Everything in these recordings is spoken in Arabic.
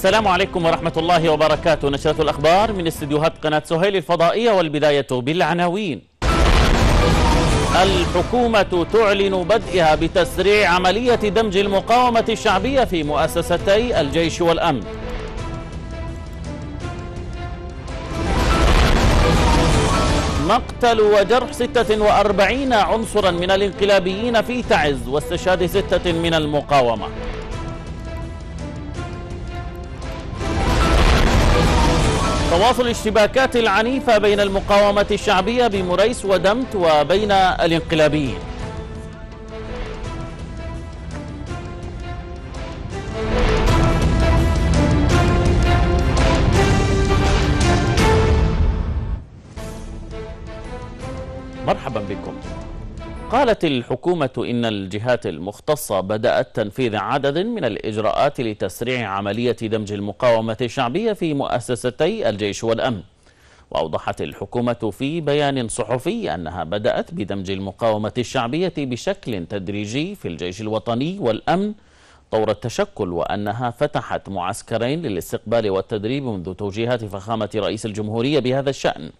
السلام عليكم ورحمة الله وبركاته. نشرة الأخبار من استديوهات قناة سهيل الفضائية والبداية بالعناوين. الحكومة تعلن بدئها بتسريع عملية دمج المقاومة الشعبية في مؤسستي الجيش والأمن. مقتل وجرح 46 عنصرا من الانقلابيين في تعز واستشهاد ستة من المقاومة. تواصل الاشتباكات العنيفة بين المقاومة الشعبية بمريس ودمت وبين الانقلابيين. قالت الحكومة إن الجهات المختصة بدأت تنفيذ عدد من الإجراءات لتسريع عملية دمج المقاومة الشعبية في مؤسستي الجيش والأمن. وأوضحت الحكومة في بيان صحفي أنها بدأت بدمج المقاومة الشعبية بشكل تدريجي في الجيش الوطني والأمن طور التشكل وأنها فتحت معسكرين للاستقبال والتدريب منذ توجيهات فخامة رئيس الجمهورية بهذا الشأن.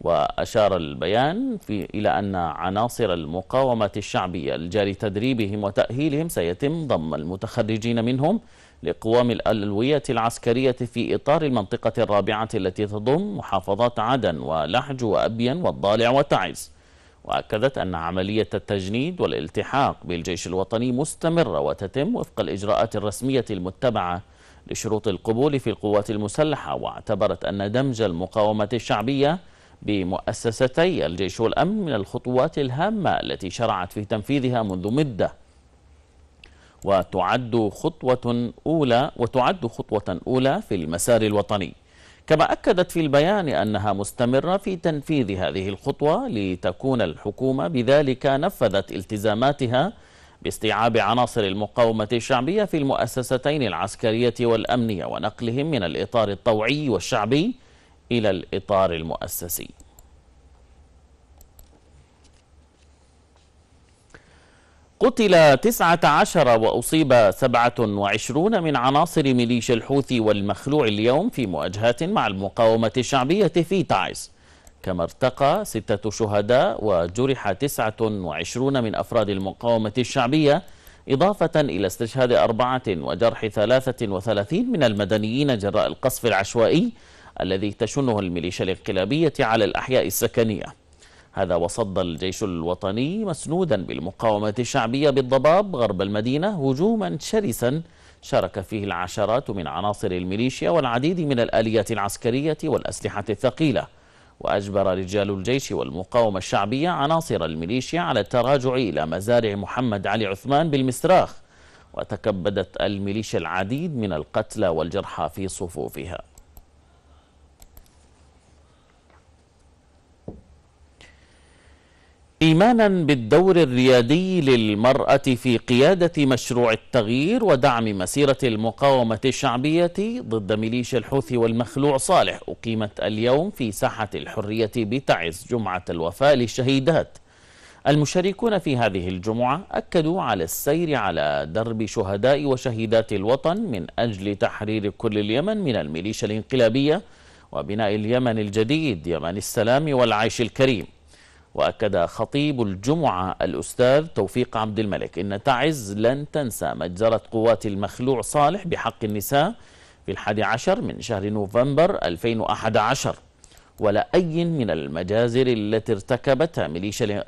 وأشار البيان في إلى أن عناصر المقاومة الشعبية الجاري تدريبهم وتأهيلهم سيتم ضم المتخرجين منهم لقوام الألوية العسكرية في إطار المنطقة الرابعة التي تضم محافظات عدن ولحج وأبين والضالع وتعز وأكدت أن عملية التجنيد والالتحاق بالجيش الوطني مستمرة وتتم وفق الإجراءات الرسمية المتبعة لشروط القبول في القوات المسلحة. واعتبرت أن دمج المقاومة الشعبية بمؤسستي الجيش والأمن من الخطوات الهامة التي شرعت في تنفيذها منذ مدة. وتعد خطوة أولى وتعد خطوة أولى في المسار الوطني. كما أكدت في البيان أنها مستمرة في تنفيذ هذه الخطوة لتكون الحكومة بذلك نفذت التزاماتها باستيعاب عناصر المقاومة الشعبية في المؤسستين العسكرية والأمنية ونقلهم من الإطار الطوعي والشعبي إلى الإطار المؤسسي. قتل تسعة عشر وأصيب سبعة وعشرون من عناصر ميليشيا الحوثي والمخلوع اليوم في مواجهات مع المقاومة الشعبية في تعز كما ارتقى ستة شهداء وجرح تسعة وعشرون من أفراد المقاومة الشعبية إضافة إلى استشهاد أربعة وجرح ثلاثة وثلاثين من المدنيين جراء القصف العشوائي الذي تشنه الميليشيا الانقلابية على الأحياء السكنية. هذا وصد الجيش الوطني مسنودا بالمقاومة الشعبية بالضباب غرب المدينة هجوما شرسا شارك فيه العشرات من عناصر الميليشيا والعديد من الآليات العسكرية والأسلحة الثقيلة. وأجبر رجال الجيش والمقاومة الشعبية عناصر الميليشيا على التراجع إلى مزارع محمد علي عثمان بالمستراخ وتكبدت الميليشيا العديد من القتلى والجرحى في صفوفها. إيمانا بالدور الريادي للمرأة في قيادة مشروع التغيير ودعم مسيرة المقاومة الشعبية ضد ميليشيا الحوثي والمخلوع صالح أقيمت اليوم في ساحة الحرية بتعز جمعة الوفاء للشهيدات. المشاركون في هذه الجمعة أكدوا على السير على درب شهداء وشهيدات الوطن من أجل تحرير كل اليمن من الميليشيا الانقلابية وبناء اليمن الجديد يمن السلام والعيش الكريم. وأكد خطيب الجمعة الأستاذ توفيق عبد الملك إن تعز لن تنسى مجزرة قوات المخلوع صالح بحق النساء في الحادي عشر من شهر نوفمبر 2011 ولا أي من المجازر التي ارتكبتها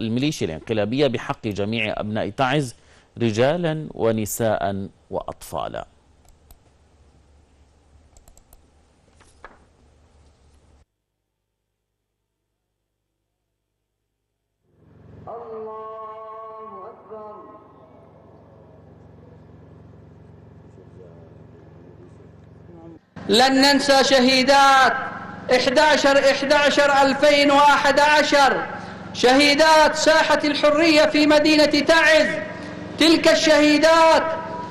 الميليشيا الانقلابية بحق جميع أبناء تعز رجالا ونساء وأطفالا. لن ننسى شهيدات 11 11 2011 شهيدات ساحة الحرية في مدينة تعز. تلك الشهيدات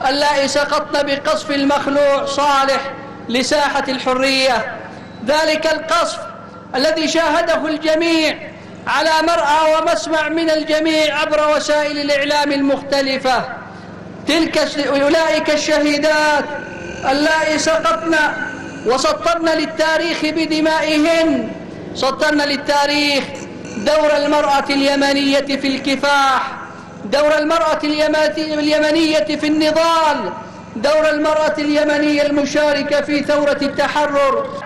اللائي سقطن بقصف المخلوع صالح لساحة الحرية. ذلك القصف الذي شاهده الجميع على مرأى ومسمع من الجميع عبر وسائل الإعلام المختلفة. تلك أولئك الشهيدات اللائي سقطنا وسطرنا للتاريخ بدمائهن. سطرنا للتاريخ دور المرأة اليمنية في الكفاح. دور المرأة اليمنية في النضال. دور المرأة اليمنية المشاركة في ثورة التحرر.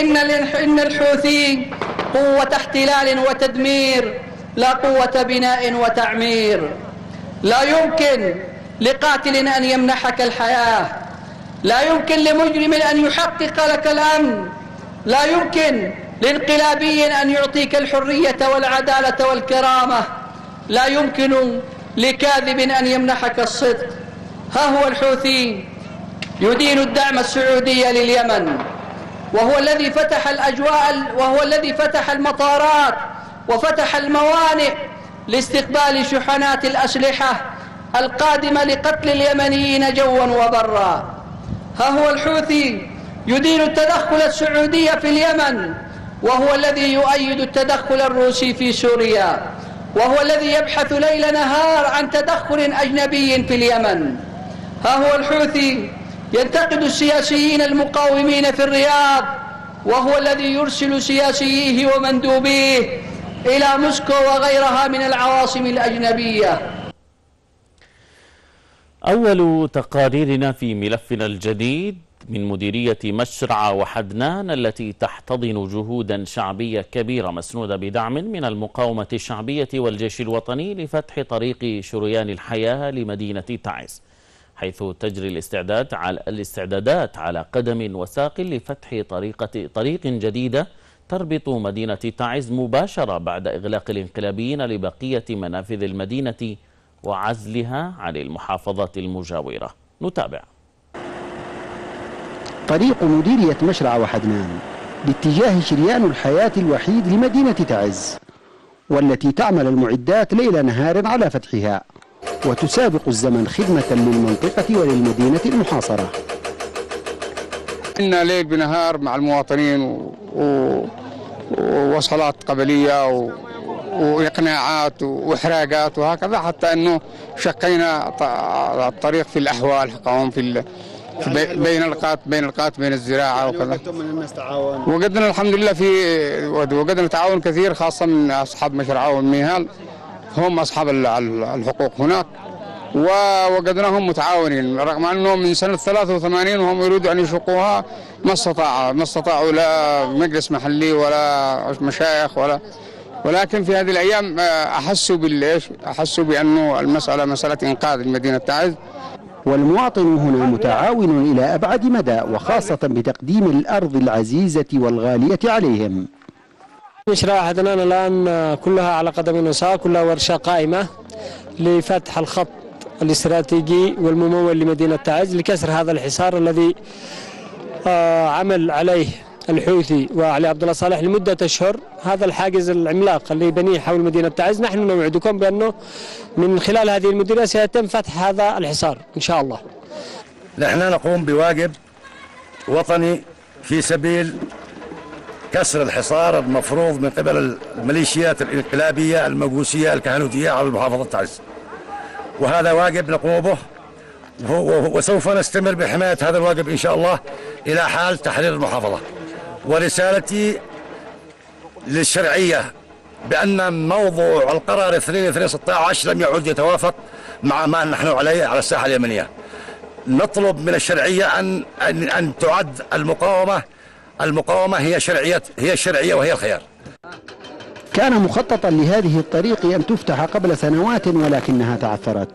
إن إن الحوثي قوة احتلال وتدمير لا قوة بناء وتعمير. لا يمكن لقاتل أن يمنحك الحياة. لا يمكن لمجرم أن يحقق لك الأمن. لا يمكن لانقلابي أن يعطيك الحرية والعدالة والكرامة. لا يمكن لكاذب أن يمنحك الصدق. ها هو الحوثي يدين الدعم السعودي لليمن. وهو الذي فتح الأجواء وهو الذي فتح المطارات وفتح الموانئ لاستقبال شحنات الأسلحة القادمة لقتل اليمنيين جوا وبرا. ها هو الحوثي يدين التدخل السعودي في اليمن وهو الذي يؤيد التدخل الروسي في سوريا وهو الذي يبحث ليل نهار عن تدخل أجنبي في اليمن. ها هو الحوثي ينتقد السياسيين المقاومين في الرياض وهو الذي يرسل سياسييه ومندوبيه إلى موسكو وغيرها من العواصم الأجنبية. أول تقاريرنا في ملفنا الجديد من مديرية مشرع وحدنان التي تحتضن جهودا شعبية كبيرة مسنودة بدعم من المقاومة الشعبية والجيش الوطني لفتح طريق شريان الحياة لمدينة تعز حيث تجري الاستعداد على الاستعدادات على قدم وساق لفتح طريقة طريق جديدة تربط مدينة تعز مباشرة بعد إغلاق الانقلابيين لبقية منافذ المدينة وعزلها عن المحافظات المجاورة. نتابع. طريق مديرية مشرع وحدنان باتجاه شريان الحياة الوحيد لمدينة تعز والتي تعمل المعدات ليل نهار على فتحها وتسابق الزمن خدمة للمنطقة وللمدينة المحاصرة. إن ليل بنهار مع المواطنين و... و... ووصلات قبلية و... وإقناعات وإحراقات وهكذا حتى أنه شقينا الطريق في الأحوال حقهم في ال... بين القات بين القات بين الزراعة وكذا. وجدنا الحمد لله في وجدنا تعاون كثير خاصة من أصحاب مشروع والميهال هم أصحاب الحقوق هناك. ووجدناهم متعاونين رغم أنهم من سنة 83 وهم يريدوا أن يشقوها ما استطاعوا ما استطاعوا لا مجلس محلي ولا مشايخ ولا ولكن في هذه الأيام احسوا بالإيش؟ احسوا بأنه المساله مسألة إنقاذ المدينة تعز والمواطن هنا متعاون إلى أبعد مدى وخاصة بتقديم الأرض العزيزة والغالية عليهم مشروع عدنان الآن كلها على قدم وساق كلها ورشة قائمة لفتح الخط الاستراتيجي والممول لمدينة تعز لكسر هذا الحصار الذي آه، عمل عليه الحوثي وعلي عبد الله صالح لمدة أشهر. هذا الحاجز العملاق اللي بنيه حول مدينة تعز. نحن نوعدكم بأنه من خلال هذه المديرية سيتم فتح هذا الحصار إن شاء الله. نحن نقوم بواجب وطني في سبيل كسر الحصار المفروض من قبل الميليشيات الانقلابية المجوسية الكهنوتية على محافظة تعز. وهذا واجب نقوم به وسوف نستمر بحماية هذا الواجب إن شاء الله إلى حال تحرير المحافظة. ورسالتي للشرعية بأن موضوع القرار 2216 لم يعد يتوافق مع ما نحن عليه على الساحة اليمنية. نطلب من الشرعية أن أن, أن تعد المقاومة. المقاومة هي شرعية هي الشرعية وهي الخيار. كان مخططا لهذه الطريق أن تفتح قبل سنوات ولكنها تعثرت.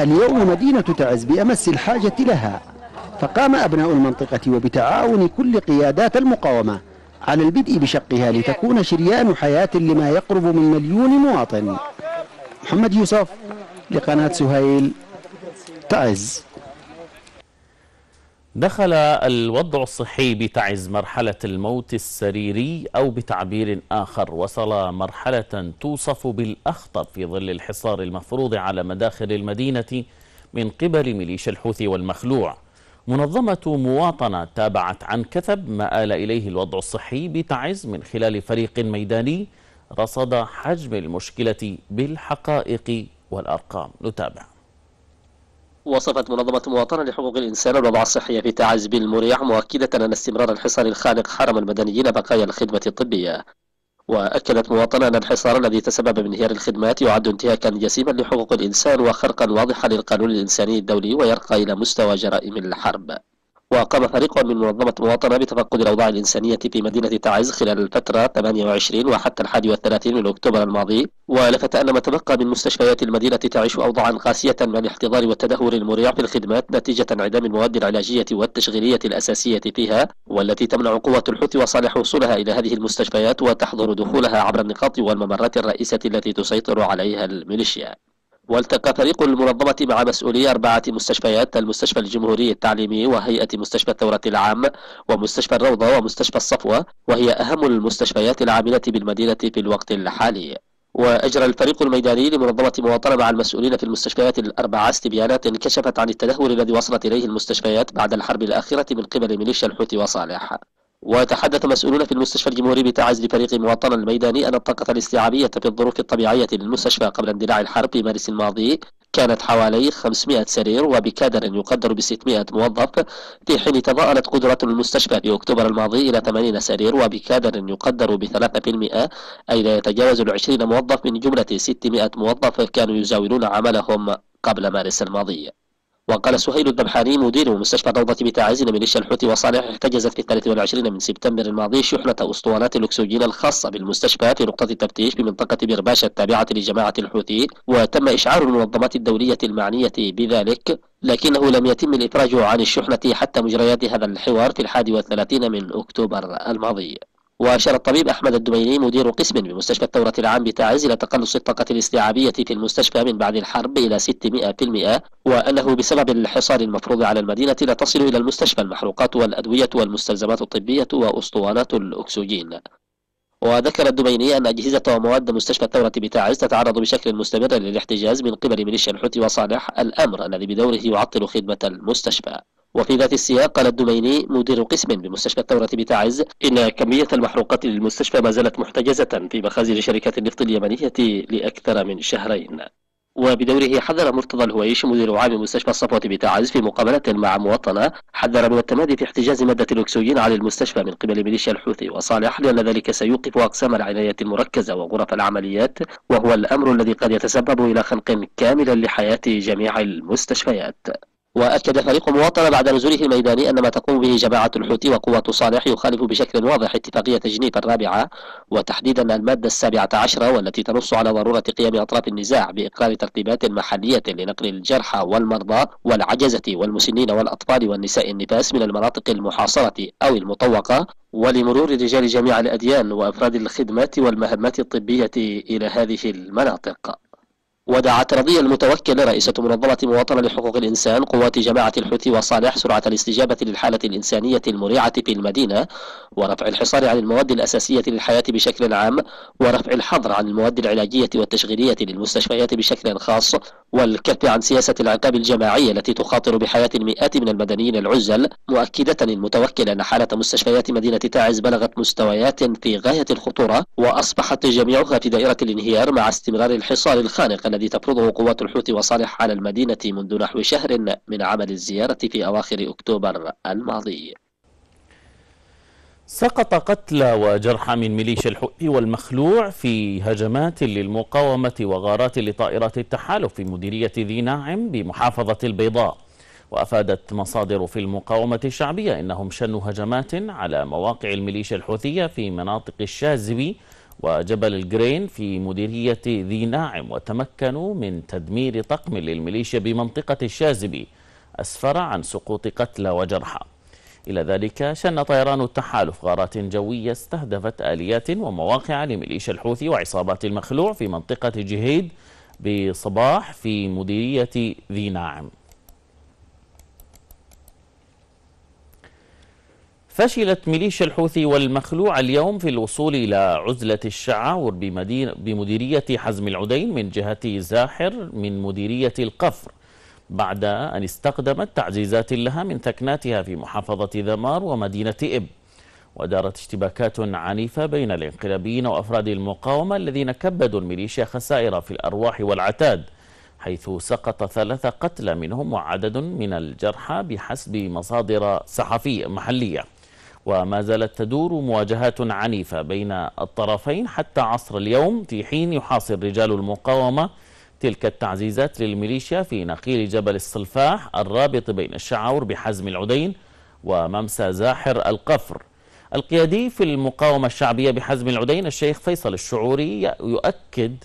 اليوم مدينة تعز بأمس الحاجة لها. فقام أبناء المنطقة وبتعاون كل قيادات المقاومة على البدء بشقها لتكون شريان حياة لما يقرب من مليون مواطن. محمد يوسف لقناة سهيل تعز. دخل الوضع الصحي بتعز مرحلة الموت السريري أو بتعبير آخر. وصل مرحلة توصف بالأخطر في ظل الحصار المفروض على مداخل المدينة من قبل ميليشيا الحوثي والمخلوع. منظمة مواطنة تابعت عن كثب ما آل إليه الوضع الصحي بتعز من خلال فريق ميداني رصد حجم المشكلة بالحقائق والأرقام. نتابع. وصفت منظمة مواطنة لحقوق الإنسان الوضع الصحي في تعز بالمريع مؤكدة أن استمرار الحصار الخانق حرم المدنيين بقايا الخدمة الطبية. وأكدت مواطنة أن الحصار الذي تسبب بانهيار الخدمات يعد انتهاكا جسيما لحقوق الإنسان وخرقا واضحا للقانون الإنساني الدولي ويرقى إلى مستوى جرائم الحرب. وقام فريق من منظمة مواطنة بتفقد الأوضاع الإنسانية في مدينة تعز خلال الفترة 28 وحتى الحادي والثلاثين من أكتوبر الماضي. ولفت أن ما تبقى من مستشفيات المدينة تعيش أوضاعا قاسية مع الاحتضار والتدهور المريع في الخدمات نتيجة انعدام المواد العلاجية والتشغيلية الأساسية فيها والتي تمنع قوة الحوث وصالح وصولها إلى هذه المستشفيات وتحظر دخولها عبر النقاط والممرات الرئيسة التي تسيطر عليها الميليشيا. والتقى فريق المنظمة مع مسؤولي أربعة مستشفيات المستشفى الجمهوري التعليمي وهيئة مستشفى الثورة العام ومستشفى الروضة ومستشفى الصفوة وهي أهم المستشفيات العاملة بالمدينة في الوقت الحالي. وأجرى الفريق الميداني لمنظمة مواطنة مع المسؤولين في المستشفيات الأربعة استبيانات كشفت عن التدهور الذي وصلت إليه المستشفيات بعد الحرب الأخيرة من قبل ميليشيا الحوثي وصالح. وتحدث مسؤولون في المستشفى الجمهوري بتعز لفريق مواطن الميداني أن الطاقة الاستيعابية في الظروف الطبيعية للمستشفى قبل اندلاع الحرب في مارس الماضي كانت حوالي 500 سرير وبكادر يقدر ب 600 موظف في حين تضاءلت قدرة المستشفى في أكتوبر الماضي إلى 80 سرير وبكادر يقدر ب 3% أي لا يتجاوز ال 20 موظف من جملة 600 موظف كانوا يزاولون عملهم قبل مارس الماضي. وقال سهيل الدبحاني مدير مستشفى الروضة بتعز ان ميليشيا الحوثي وصالح احتجزت في الثالث والعشرين من سبتمبر الماضي شحنة أسطوانات الأكسجين الخاصة بالمستشفى في نقطة التفتيش بمنطقة بغباشة التابعة لجماعة الحوثي وتم إشعار المنظمات الدولية المعنية بذلك لكنه لم يتم الإفراج عن الشحنة حتى مجريات هذا الحوار في الحادي والثلاثين من أكتوبر الماضي. وأشار الطبيب أحمد الدميني مدير قسم بمستشفى الثورة العام بتعز إلى تقلص الطاقة الاستيعابية في المستشفى من بعد الحرب إلى 600% وأنه بسبب الحصار المفروض على المدينة لا تصل إلى المستشفى المحروقات والأدوية والمستلزمات الطبية وأسطوانات الأكسجين. وذكر الدميني أن أجهزة ومواد مستشفى الثورة بتعز تتعرض بشكل مستمر للاحتجاز من قبل ميليشيا الحوثي وصالح الأمر الذي بدوره يعطل خدمة المستشفى. وفي ذات السياق قال الدميني مدير قسم بمستشفى الثورة بتعز إن كمية المحروقات للمستشفى ما زالت محتجزة في مخازن شركة النفط اليمنية لأكثر من شهرين. وبدوره حذر مرتضى الهويش مدير عام مستشفى الصفوة بتعز في مقابلة مع مواطنة حذر من التمادي في احتجاز مادة الأكسجين على المستشفى من قبل ميليشيا الحوثي وصالح لأن ذلك سيوقف أقسام العناية المركزة وغرف العمليات وهو الأمر الذي قد يتسبب إلى خنق كامل لحياة جميع المستشفيات. وأكد فريق مواطنة بعد نزوله الميداني أن ما تقوم به جماعة الحوثي وقوة صالح يخالف بشكل واضح اتفاقية جنيف الرابعة وتحديدا المادة السابعة عشرة والتي تنص على ضرورة قيام أطراف النزاع بإقرار ترتيبات محلية لنقل الجرحى والمرضى والعجزة والمسنين والأطفال والنساء النفاس من المناطق المحاصرة أو المطوقة ولمرور رجال جميع الأديان وأفراد الخدمات والمهمات الطبية إلى هذه المناطق. ودعت رضي المتوكل رئيسة منظمة مواطنة لحقوق الإنسان قوات جماعة الحوثي وصالح سرعة الاستجابة للحالة الإنسانية المريعة في المدينة ورفع الحصار عن المواد الأساسية للحياة بشكل عام ورفع الحظر عن المواد العلاجية والتشغيلية للمستشفيات بشكل خاص والكف عن سياسة العقاب الجماعية التي تخاطر بحياة المئات من المدنيين العزل مؤكدة المتوكل أن حالة مستشفيات مدينة تعز بلغت مستويات في غاية الخطورة وأصبحت جميعها في دائرة الانهيار مع استمرار الحصار الخانق الذي تفرضه قوات الحوثي وصالح على المدينة منذ نحو شهر من عمل الزيارة في أواخر أكتوبر الماضي. سقط قتلى وجرحى من ميليشيا الحوثي والمخلوع في هجمات للمقاومة وغارات لطائرات التحالف في مديرية ذي ناعم بمحافظة البيضاء. وأفادت مصادر في المقاومة الشعبية أنهم شنوا هجمات على مواقع الميليشيا الحوثية في مناطق الشاذبي وجبل الجرين في مديرية ذي ناعم وتمكنوا من تدمير طقم للميليشيا بمنطقة الشاذبي أسفر عن سقوط قتلى وجرحى. إلى ذلك شن طيران التحالف غارات جوية استهدفت آليات ومواقع لميليشيا الحوثي وعصابات المخلوع في منطقة جهيد بصباح في مديرية ذي ناعم. فشلت ميليشيا الحوثي والمخلوع اليوم في الوصول إلى عزلة الشعاور بمديرية حزم العدين من جهة زاحر من مديرية القفر بعد أن استخدمت تعزيزات لها من ثكناتها في محافظة ذمار ومدينة إب. ودارت اشتباكات عنيفة بين الانقلابيين وأفراد المقاومة الذين كبدوا الميليشيا خسائر في الأرواح والعتاد حيث سقط ثلاثة قتلى منهم وعدد من الجرحى بحسب مصادر صحفية محلية. وما زالت تدور مواجهات عنيفة بين الطرفين حتى عصر اليوم في حين يحاصر رجال المقاومة تلك التعزيزات للميليشيا في نقيل جبل الصلفاح الرابط بين الشعور بحزم العدين وممسى زاحر القفر. القيادي في المقاومة الشعبية بحزم العدين الشيخ فيصل الشعوري يؤكد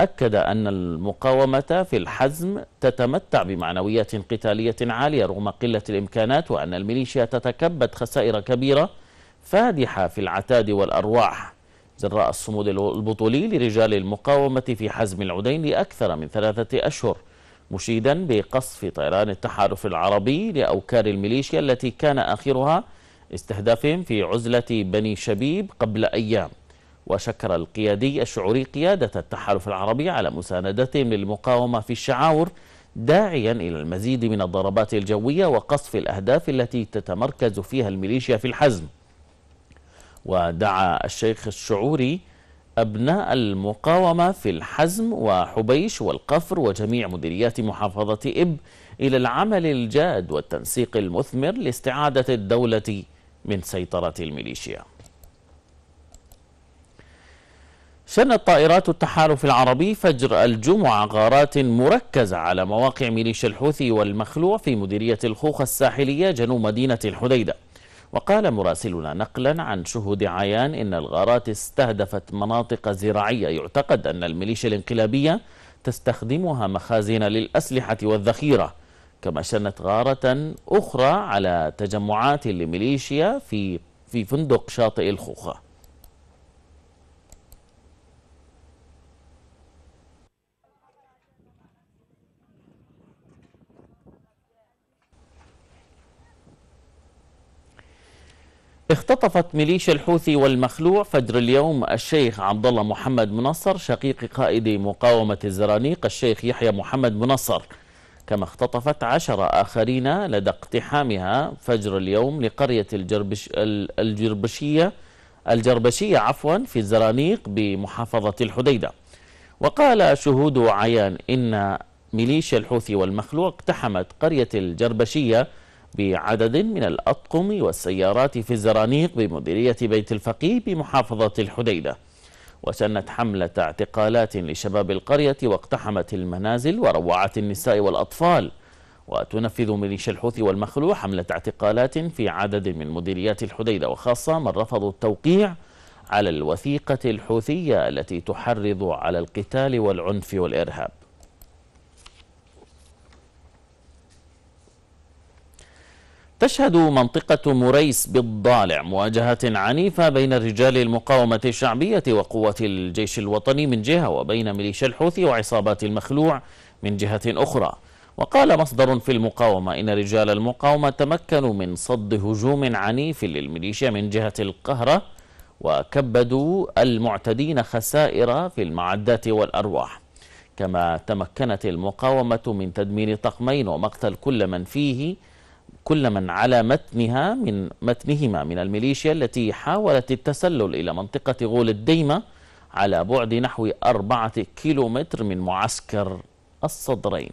أكد أن المقاومة في الحزم تتمتع بمعنويات قتالية عالية رغم قلة الإمكانات وأن الميليشيا تتكبد خسائر كبيرة فادحة في العتاد والأرواح. جراء الصمود البطولي لرجال المقاومة في حزم العدين لأكثر من ثلاثة أشهر مشيدا بقصف طيران التحالف العربي لأوكار الميليشيا التي كان آخرها استهدافهم في عزلة بني شبيب قبل أيام. وشكر القيادي الشعوري قيادة التحالف العربي على مساندتهم للمقاومة في الشعاور داعيا إلى المزيد من الضربات الجوية وقصف الأهداف التي تتمركز فيها الميليشيا في الحزم. ودعا الشيخ الشعوري أبناء المقاومة في الحزم وحبيش والقفر وجميع مديريات محافظة إب إلى العمل الجاد والتنسيق المثمر لاستعادة الدولة من سيطرة الميليشيا. شنت طائرات التحالف العربي فجر الجمعة غارات مركزة على مواقع ميليشيا الحوثي والمخلوع في مديرية الخوخ الساحلية جنوب مدينة الحديدة. وقال مراسلنا نقلا عن شهود عيان إن الغارات استهدفت مناطق زراعية. يعتقد أن الميليشيا الانقلابية تستخدمها مخازن للأسلحة والذخيرة كما شنت غارة أخرى على تجمعات لميليشيا في في فندق شاطئ الخوخة. اختطفت ميليشيا الحوثي والمخلوع فجر اليوم الشيخ عبد الله محمد منصر شقيق قائد مقاومة الزرانيق الشيخ يحيى محمد منصر. كما اختطفت عشر آخرين لدى اقتحامها فجر اليوم لقرية الجربش الجربشية الجربشية عفوا في الزرانيق بمحافظة الحديدة. وقال شهود عيان إن ميليشيا الحوثي والمخلوع اقتحمت قرية الجربشية بعدد من الأطقم والسيارات في الزرانيق بمديرية بيت الفقيه بمحافظة الحديدة. وشنت حملة اعتقالات لشباب القرية واقتحمت المنازل وروعت النساء والأطفال. وتنفذ ميليشيا الحوثي والمخلوع حملة اعتقالات في عدد من مديريات الحديدة وخاصة من رفضوا التوقيع على الوثيقة الحوثية التي تحرض على القتال والعنف والإرهاب. تشهد منطقة مريس بالضالع مواجهة عنيفة بين رجال المقاومة الشعبية وقوات الجيش الوطني من جهة وبين ميليشيا الحوثي وعصابات المخلوع من جهة أخرى. وقال مصدر في المقاومة إن رجال المقاومة تمكنوا من صد هجوم عنيف للميليشيا من جهة القهرة وكبدوا المعتدين خسائر في المعدات والأرواح. كما تمكنت المقاومة من تدمير طقمين ومقتل كل من فيه كل من على متنها من متنهما من الميليشيا التي حاولت التسلل إلى منطقة غول الديمة على بعد نحو أربعة كيلومتر من معسكر الصدرين.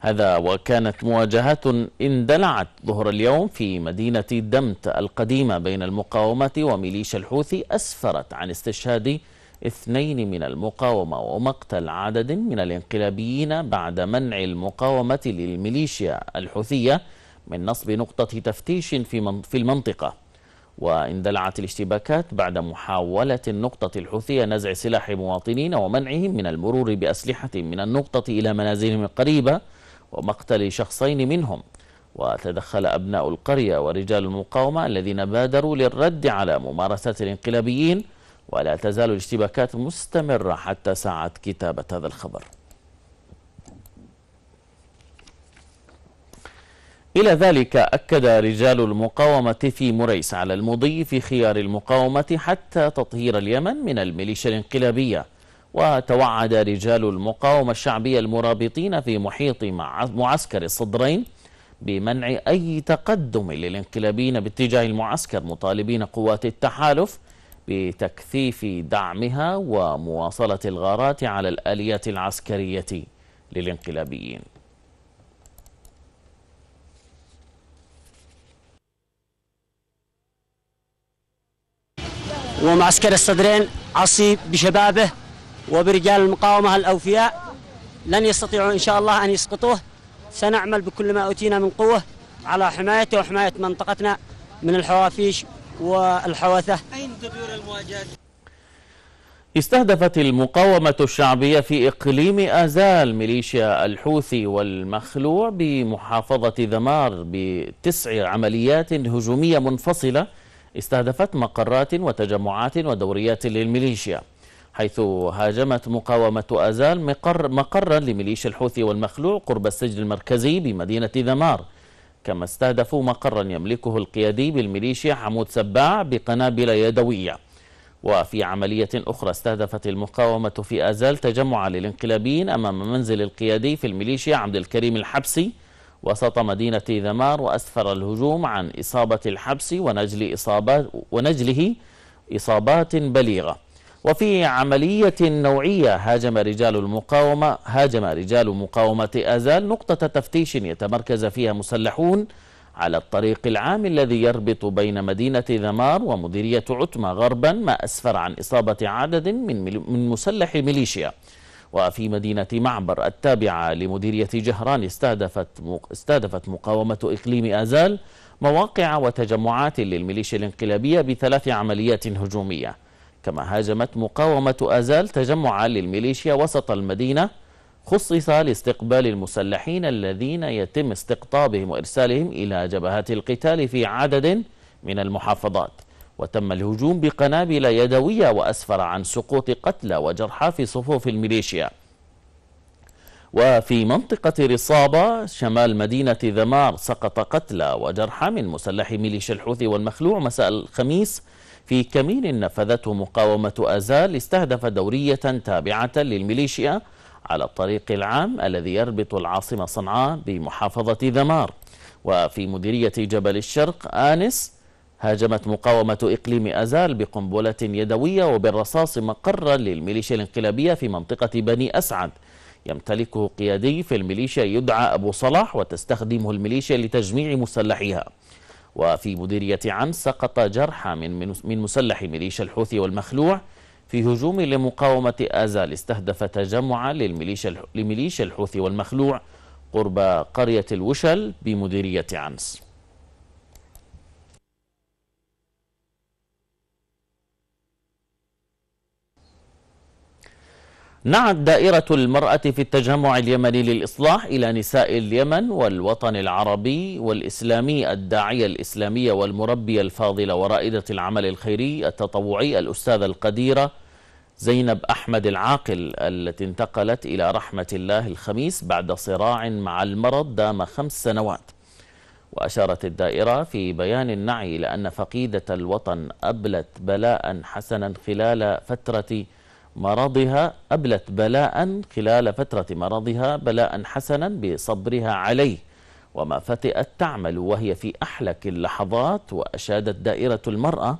هذا وكانت مواجهات اندلعت ظهر اليوم في مدينة دمت القديمة بين المقاومة وميليشيا الحوثي أسفرت عن استشهاد اثنين من المقاومة ومقتل عدد من الانقلابيين بعد منع المقاومة للميليشيا الحوثية من نصب نقطة تفتيش في في المنطقة. واندلعت الاشتباكات بعد محاولة النقطة الحوثية نزع سلاح مواطنين ومنعهم من المرور بأسلحة من النقطة إلى منازلهم القريبة ومقتل شخصين منهم. وتدخل أبناء القرية ورجال المقاومة الذين بادروا للرد على ممارسات الانقلابيين ولا تزال الاشتباكات مستمرة حتى ساعة كتابة هذا الخبر. إلى ذلك أكد رجال المقاومة في مريس على المضي في خيار المقاومة حتى تطهير اليمن من الميليشيا الانقلابية. وتوعد رجال المقاومة الشعبية المرابطين في محيط معسكر الصدرين بمنع أي تقدم للانقلابيين باتجاه المعسكر مطالبين قوات التحالف بتكثيف دعمها ومواصلة الغارات على الآليات العسكرية للانقلابيين. ومعسكر الصدرين عصي بشبابه وبرجال المقاومة الأوفياء لن يستطيعوا إن شاء الله أن يسقطوه. سنعمل بكل ما أوتينا من قوة على حمايته وحماية منطقتنا من الحوافيش والحوثة أين تدور المواجهة؟ استهدفت المقاومة الشعبية في إقليم أزال ميليشيا الحوثي والمخلوع بمحافظة ذمار بتسع عمليات هجومية منفصلة استهدفت مقرات وتجمعات ودوريات للميليشيا حيث هاجمت مقاومة أزال مقر مقرا لميليشيا الحوثي والمخلوع قرب السجن المركزي بمدينة ذمار كما استهدفوا مقرا يملكه القيادي بالميليشيا حمود سباع بقنابل يدوية. وفي عملية أخرى استهدفت المقاومة في أزال تجمع للانقلابيين أمام منزل القيادي في الميليشيا عبد الكريم الحبسي وسط مدينة ذمار وأسفر الهجوم عن إصابة الحبس ونجل إصابات ونجله إصابات بليغة. وفي عملية نوعية هاجم رجال المقاومة هاجم رجال مقاومة أزال نقطة تفتيش يتمركز فيها مسلحون على الطريق العام الذي يربط بين مدينة ذمار ومديرية عتمة غربا ما أسفر عن إصابة عدد من من مسلح الميليشيا وفي مدينة معبر التابعة لمديرية جهران استهدفت استهدفت مقاومة إقليم آزال مواقع وتجمعات للميليشيا الانقلابية بثلاث عمليات هجومية. كما هاجمت مقاومة آزال تجمعا للميليشيا وسط المدينة خصص لاستقبال المسلحين الذين يتم استقطابهم وإرسالهم إلى جبهات القتال في عدد من المحافظات. وتم الهجوم بقنابل يدوية وأسفر عن سقوط قتلى وجرحى في صفوف الميليشيا. وفي منطقة رصابة شمال مدينة ذمار سقط قتلى وجرحى من مسلح ميليشيا الحوثي والمخلوع مساء الخميس في كمين نفذته مقاومة أزال استهدف دورية تابعة للميليشيا على الطريق العام الذي يربط العاصمة صنعاء بمحافظة ذمار وفي مديرية جبل الشرق آنس هاجمت مقاومة إقليم أزال بقنبلة يدوية وبالرصاص مقرا للميليشيا الانقلابية في منطقة بني أسعد. يمتلكه قيادي في الميليشيا يدعى أبو صلاح وتستخدمه الميليشيا لتجميع مسلحيها. وفي مديرية عم سقط جرحى من من مسلح ميليشيا الحوثي والمخلوع في هجوم لمقاومة آزال. استهدف تجمعا للميليشيا لميليشيا الحوثي والمخلوع قرب قرية الوشل بمديرية عنس. نعت دائرة المرأة في التجمع اليمني للإصلاح إلى نساء اليمن والوطن العربي والإسلامي الداعية الإسلامية والمربية الفاضلة ورائدة العمل الخيري التطوعي الأستاذة القديرة زينب أحمد العاقل التي انتقلت إلى رحمة الله الخميس بعد صراع مع المرض دام خمس سنوات. وأشارت الدائرة في بيان النعي إلى أن فقيدة الوطن أبلت بلاء حسنا خلال فترة مرضها أبلت بلاء خلال فترة مرضها بلاء حسنا بصبرها عليه. وما فتئت تعمل وهي في أحلك اللحظات. وأشادت دائرة المرأة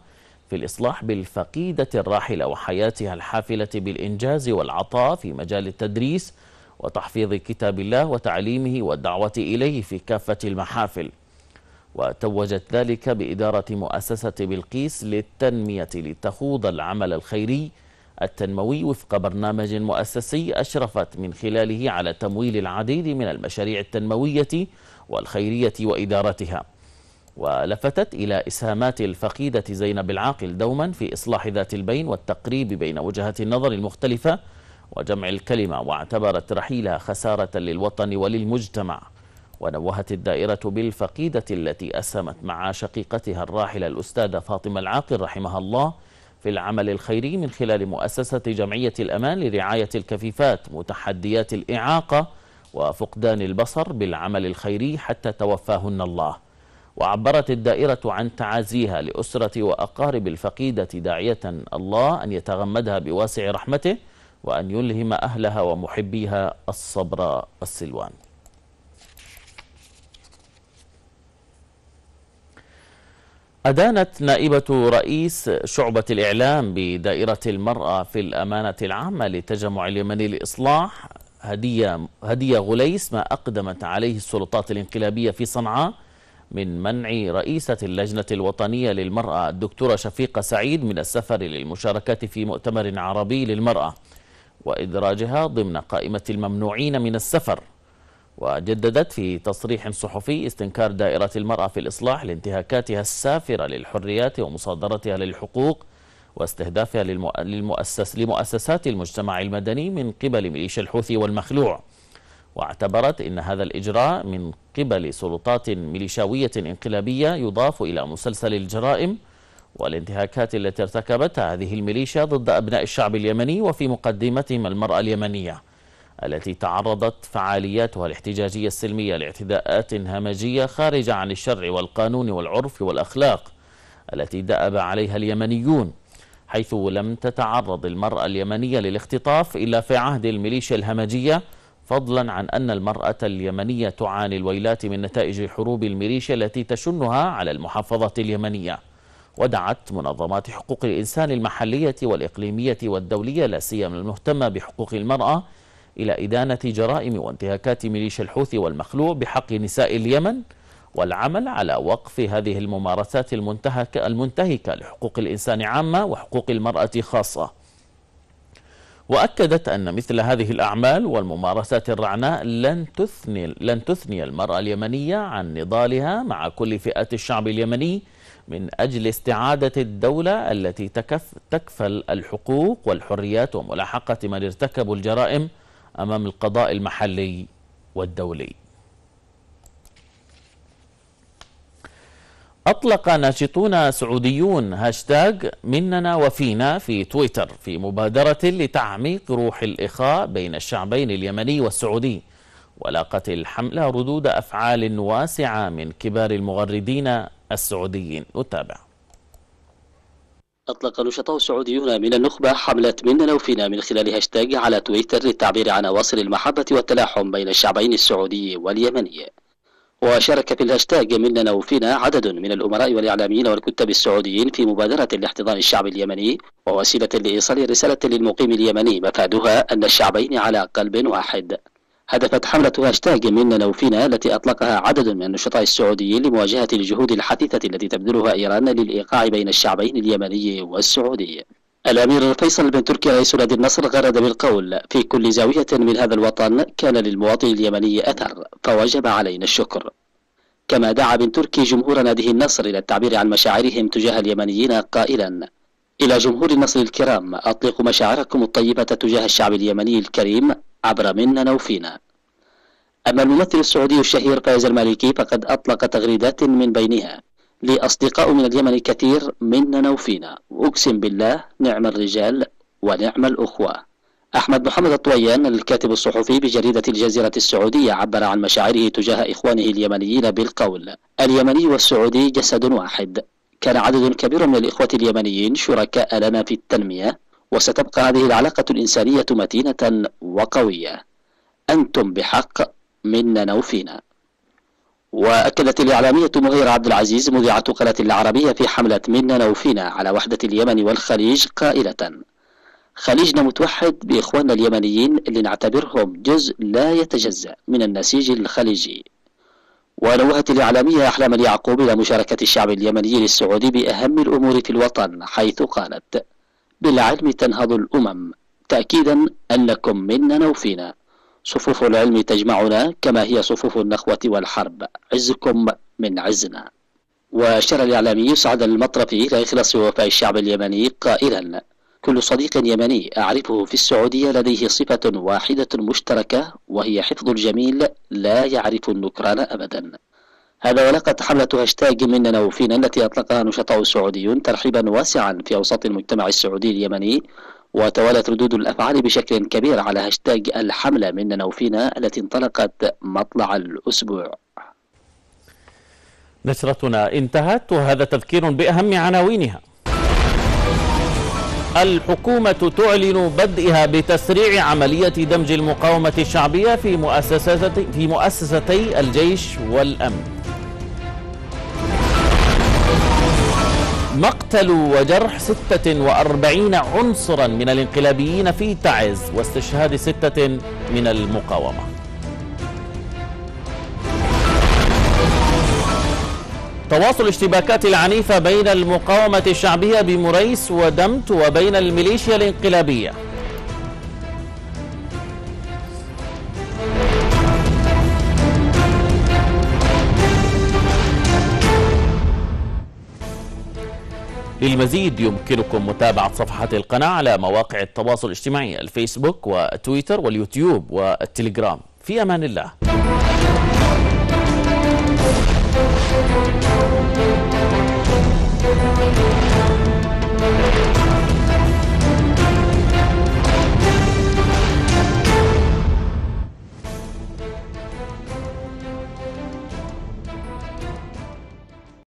في الإصلاح بالفقيدة الراحلة وحياتها الحافلة بالإنجاز والعطاء في مجال التدريس وتحفيظ كتاب الله وتعليمه والدعوة إليه في كافة المحافل. وتوجت ذلك بإدارة مؤسسة بلقيس للتنمية لتخوض العمل الخيري التنموي وفق برنامج مؤسسي أشرفت من خلاله على تمويل العديد من المشاريع التنموية والخيرية وإدارتها. ولفتت إلى إسهامات الفقيدة زينب العاقل دوما في إصلاح ذات البين والتقريب بين وجهات النظر المختلفة وجمع الكلمة واعتبرت رحيلها خسارة للوطن وللمجتمع. ونوهت الدائرة بالفقيدة التي أسهمت مع شقيقتها الراحلة الأستاذة فاطمة العاقل رحمها الله في العمل الخيري من خلال مؤسسة جمعية الأمان لرعاية الكفيفات متحديات الإعاقة وفقدان البصر بالعمل الخيري حتى توفاهن الله. وعبرت الدائرة عن تعازيها لأسرة وأقارب الفقيدة داعية الله أن يتغمدها بواسع رحمته وأن يلهم أهلها ومحبيها الصبر والسلوان. أدانت نائبة رئيس شعبة الإعلام بدائرة المرأة في الأمانة العامة للتجمع اليمني للإصلاح هدية, هدية غليس ما أقدمت عليه السلطات الانقلابية في صنعاء من منع رئيسة اللجنة الوطنية للمرأة الدكتورة شفيقة سعيد من السفر للمشاركة في مؤتمر عربي للمرأة وإدراجها ضمن قائمة الممنوعين من السفر. وجددت في تصريح صحفي استنكار دائرة المرأة في الإصلاح لانتهاكاتها السافرة للحريات ومصادرتها للحقوق واستهدافها للمؤسس لمؤسسات المجتمع المدني من قبل ميليشيا الحوثي والمخلوع. واعتبرت أن هذا الإجراء من قبل سلطات ميليشاوية انقلابية يضاف إلى مسلسل الجرائم والانتهاكات التي ارتكبتها هذه الميليشيا ضد أبناء الشعب اليمني وفي مقدمتهم المرأة اليمنية. التي تعرضت فعالياتها الاحتجاجية السلمية لاعتداءات همجية خارجة عن الشرع والقانون والعرف والأخلاق التي دأب عليها اليمنيون حيث لم تتعرض المرأة اليمنية للاختطاف إلا في عهد الميليشيا الهمجية فضلا عن أن المرأة اليمنية تعاني الويلات من نتائج حروب الميليشيا التي تشنها على المحافظة اليمنية. ودعت منظمات حقوق الإنسان المحلية والإقليمية والدولية لا سيما المهتمة بحقوق المرأة إلى إدانة جرائم وانتهاكات ميليشيا الحوثي والمخلوع بحق نساء اليمن والعمل على وقف هذه الممارسات المنتهكة, المنتهكة لحقوق الإنسان عامة وحقوق المرأة خاصة. وأكدت أن مثل هذه الأعمال والممارسات الرعناء لن تثني, لن تثني المرأة اليمنية عن نضالها مع كل فئات الشعب اليمني من أجل استعادة الدولة التي تكف تكفل الحقوق والحريات وملاحقة من ارتكبوا الجرائم أمام القضاء المحلي والدولي. أطلق ناشطون سعوديون هاشتاج مننا وفينا في تويتر في مبادرة لتعميق روح الإخاء بين الشعبين اليمني والسعودي ولاقت الحملة ردود أفعال واسعة من كبار المغردين السعوديين. نتابع. أطلق نشطاء سعوديون من النخبة حملة مننا وفينا من خلال هاشتاج على تويتر للتعبير عن أواصر المحبة والتلاحم بين الشعبين السعودي واليمني. وشارك في الهاشتاج مننا وفينا عدد من الأمراء والإعلاميين والكتاب السعوديين في مبادرة لاحتضان الشعب اليمني ووسيلة لإيصال رسالة للمقيم اليمني مفادها أن الشعبين على قلب واحد. هدفت حملة هاشتاج مننا وفينا التي أطلقها عدد من النشطاء السعوديين لمواجهة الجهود الحثيثة التي تبذلها إيران للإيقاع بين الشعبين اليمني والسعودي. الأمير فيصل بن تركي رئيس نادي النصر غرد بالقول في كل زاوية من هذا الوطن كان للمواطن اليمني أثر فوجب علينا الشكر. كما دعا بن تركي جمهور ناديه النصر إلى التعبير عن مشاعرهم تجاه اليمنيين قائلا إلى جمهور النصر الكرام أطلقوا مشاعركم الطيبة تجاه الشعب اليمني الكريم عبر مننا وفينا أما الممثل السعودي الشهير فايز المالكي فقد أطلق تغريدات من بينها لأصدقاء من اليمن كثير مننا وفينا وأقسم بالله نعم الرجال ونعم الأخوة. أحمد محمد الطويان الكاتب الصحفي بجريدة الجزيرة السعودية عبر عن مشاعره تجاه إخوانه اليمنيين بالقول اليمني والسعودي جسد واحد. كان عدد كبير من الإخوة اليمنيين شركاء لنا في التنمية وستبقى هذه العلاقة الإنسانية متينة وقوية. أنتم بحق مننا وفينا وأكدت الإعلامية مغيرة عبد العزيز مذيعة قناة العربية في حملة مننا وفينا على وحدة اليمن والخليج قائلة خليجنا متوحد بإخواننا اليمنيين اللي نعتبرهم جزء لا يتجزأ من النسيج الخليجي. ونوهت الإعلامية أحلام اليعقوب إلى مشاركة الشعب اليمني للسعودي بأهم الأمور في الوطن حيث قالت بالعلم تنهض الأمم. تأكيدا أنكم مننا وفينا صفوف العلم تجمعنا كما هي صفوف النخوة والحرب. عزكم من عزنا. وشر الإعلامي سعد المطرفي إلى إخلاص وفاء الشعب اليمني قائلا كل صديق يمني أعرفه في السعودية لديه صفة واحدة مشتركة وهي حفظ الجميل لا يعرف النكران أبدا. هذا ولقت حملة هاشتاج مننا وفينا التي أطلقها نشطاء سعوديون ترحيبا واسعا في أوساط المجتمع السعودي اليمني وتوالت ردود الأفعال بشكل كبير على هاشتاج الحملة مننا وفينا التي انطلقت مطلع الأسبوع. نشرتنا انتهت وهذا تذكير بأهم عناوينها. الحكومة تعلن بدئها بتسريع عملية دمج المقاومة الشعبية في في مؤسستي الجيش والأمن. مقتل وجرح 46 عنصرا من الانقلابيين في تعز واستشهاد ستة من المقاومة. تواصل الاشتباكات العنيفة بين المقاومة الشعبية بمريس ودمت وبين الميليشيا الانقلابية. للمزيد يمكنكم متابعة صفحة القناة على مواقع التواصل الاجتماعي الفيسبوك وتويتر واليوتيوب والتليجرام. في أمان الله.